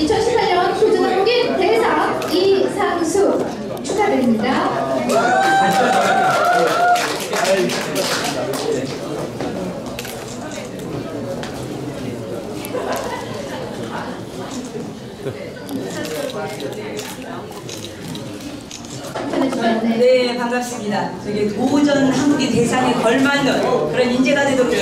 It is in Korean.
2018년 조전한국인 대상 이상수 축하드립니다. 네. 반갑습니다. 저게 도전 한국인 대상에 걸맞는 그런 인재가 되도록